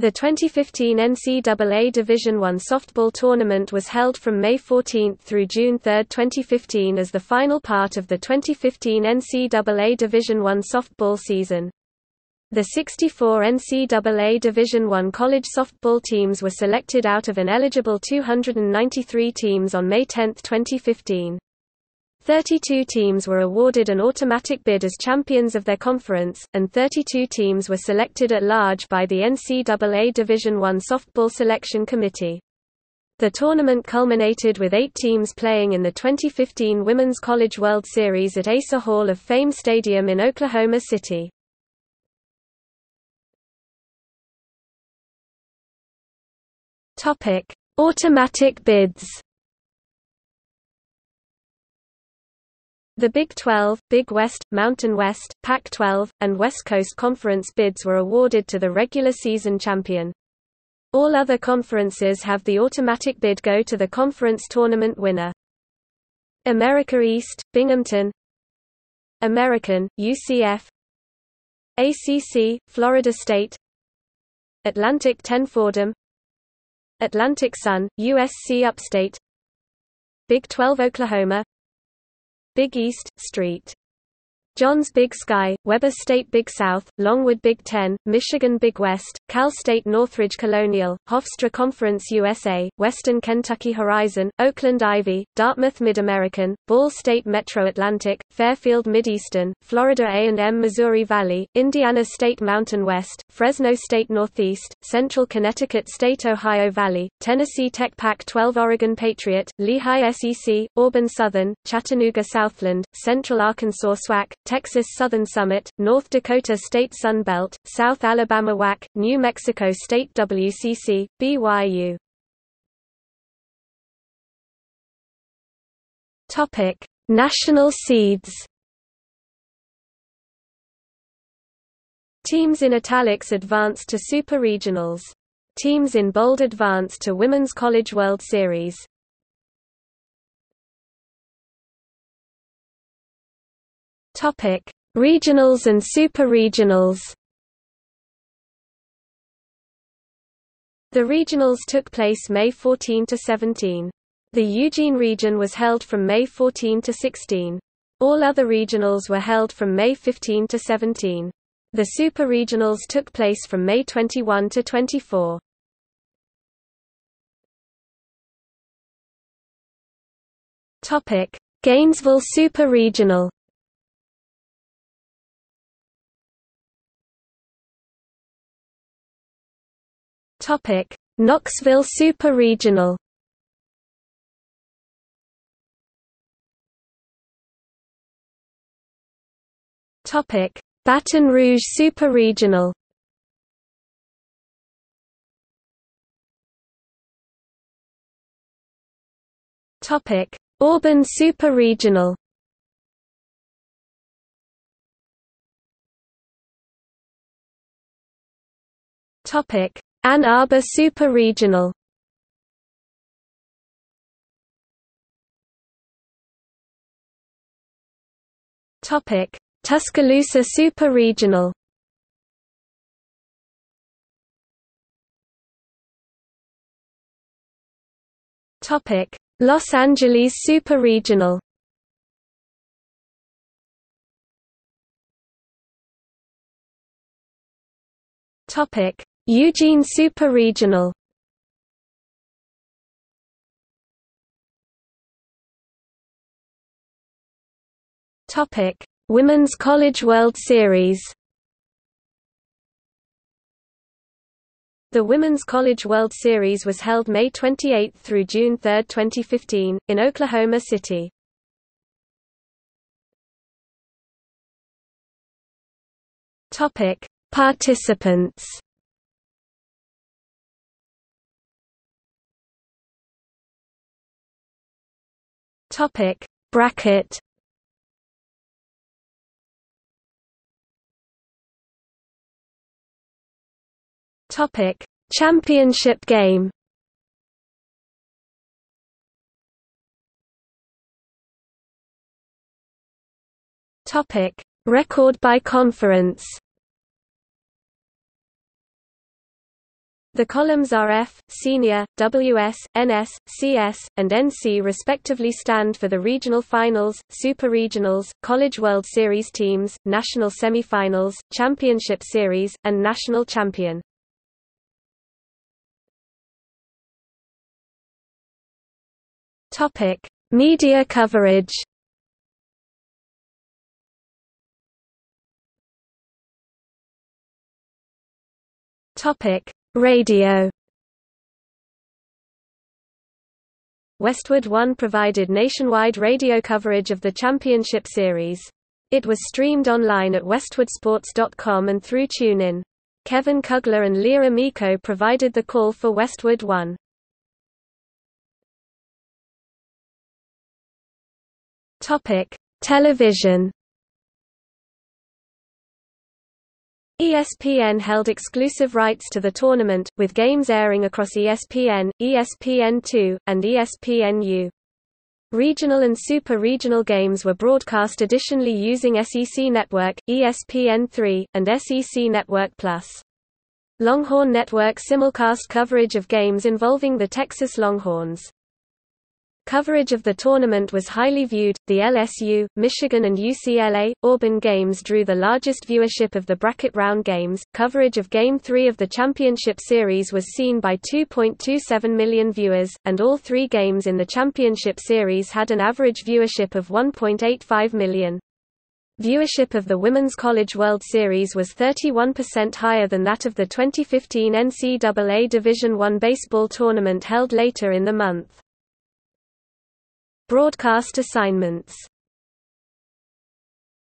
The 2015 NCAA Division I softball tournament was held from May 14 through June 3, 2015 as the final part of the 2015 NCAA Division I softball season. The 64 NCAA Division I college softball teams were selected out of an eligible 293 teams on May 10, 2015. 32 teams were awarded an automatic bid as champions of their conference, and 32 teams were selected at large by the NCAA Division I Softball Selection Committee. The tournament culminated with eight teams playing in the 2015 Women's College World Series at ASA Hall of Fame Stadium in Oklahoma City. Automatic bids The Big 12, Big West, Mountain West, Pac-12, and West Coast Conference bids were awarded to the regular season champion. All other conferences have the automatic bid go to the conference tournament winner. America East, Binghamton. American, UCF ACC, Florida State. Atlantic 10 Fordham. Atlantic Sun, USC Upstate. Big 12 Oklahoma Big East, St. John's Big Sky, Weber State Big South, Longwood Big Ten, Michigan Big West, Cal State Northridge Colonial, Hofstra Conference USA, Western Kentucky Horizon, Oakland Ivy, Dartmouth Mid-American, Ball State Metro Atlantic, Fairfield Mid-Eastern, Florida A&M Missouri Valley, Indiana State Mountain West, Fresno State Northeast, Central Connecticut State Ohio Valley, Tennessee Tech Pac-12 Oregon Patriot, Lehigh SEC, Auburn Southern, Chattanooga Southland, Central Arkansas SWAC, Texas Southern Summit, North Dakota State Sun Belt, South Alabama WAC, New Mexico State WCC, BYU. Topic: National seeds. Teams in italics advanced to Super Regionals. Teams in bold advanced to Women's College World Series. Topic: Regionals and Super Regionals. The regionals took place May 14 to 17. The Eugene region was held from May 14 to 16. All other regionals were held from May 15 to 17. The Super Regionals took place from May 21 to 24. Topic: Gainesville Super Regional. Topic: Knoxville Super Regional. Topic: Baton Rouge Super Regional. Topic: Auburn Super Regional. Topic: Ann Arbor Super Regional Topic: Tuscaloosa Super Regional. Topic: Los Angeles Super Regional. Topic: Eugene Super Regional Topic: Women's College World Series. The Women's College World Series was held May 28 through June 3, 2015, in Oklahoma City. Topic: Participants. Topic Bracket. Topic Championship game. Topic Record by conference The columns RF, Senior, WS, NS, CS, and NC respectively stand for the regional finals, super regionals, College World Series teams, national semi-finals, championship series, and national champion. Topic: Media coverage. Topic: Radio Westwood One provided nationwide radio coverage of the championship series. It was streamed online at westwoodsports.com and through TuneIn. Kevin Kugler and Leah Amico provided the call for Westwood One. Topic: Television ESPN held exclusive rights to the tournament, with games airing across ESPN, ESPN2, and ESPNU. Regional and super-regional games were broadcast additionally using SEC Network, ESPN3, and SEC Network Plus. Longhorn Network simulcast coverage of games involving the Texas Longhorns. Coverage of the tournament was highly viewed. The LSU, Michigan, and UCLA Auburn games drew the largest viewership of the bracket round games. Coverage of Game 3 of the championship series was seen by 2.27 million viewers, and all three games in the championship series had an average viewership of 1.85 million. Viewership of the Women's College World Series was 31% higher than that of the 2015 NCAA Division I baseball tournament held later in the month. Broadcast assignments